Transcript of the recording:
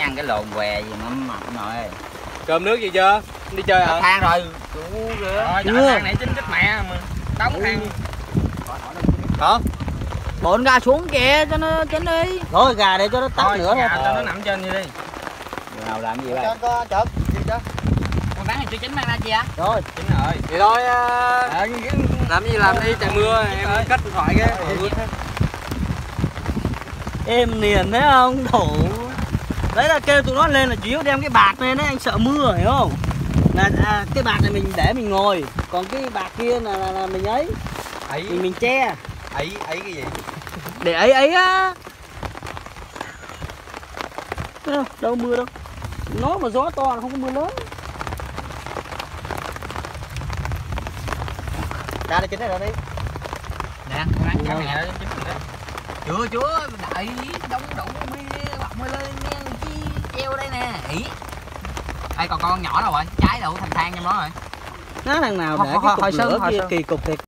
ăn cái lồn què gì mà mập nội cơm nước gì chưa? Đi chơi hả? Than rồi rửa Rồi, than này chính chết mẹ mà. Đóng than. hả? Bổn gà xuống kìa cho nó chín đi. Thôi gà để cho nó tắt nữa nhà thôi. cho nó nằm trên như đi. Người nào làm gì vậy? Có chợt gì chứ con bán chưa chín mang ra chưa rồi. Chính rồi. thì thôi à, Ờ, làm gì làm đi trời mưa em cất điện thoại cái. Êm liền đấy không? Thủ đấy là kêu tụi nó lên là chủ yếu đem cái bạt lên đấy anh sợ mưa hiểu không? Là à, cái bạt này mình để mình ngồi còn cái bạt kia là, là, là mình ấy. Ấy. Mình mình che. Ấy ấy cái gì? Để ấy ấy á. Đâu mưa đâu. Nó mà gió to là không có mưa lớn. Ra đây chính này rồi đi nè Cái cho mẹ chính rồi đó. chưa đợi đóng đủ ý đây còn con nhỏ đâu rồi trái đủ thành than trong đó rồi. Nó thằng nào để cái cục lửa thôi kia kỳ cục thiệt